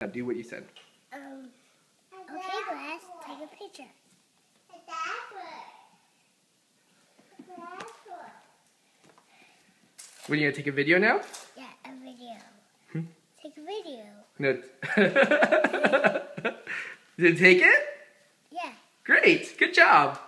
Now do what you said. Um, okay, Glass, take a picture. What, are you gonna take a video now? Yeah, a video. Hmm. take a video. No. Did it take it? Yeah. Great. Good job.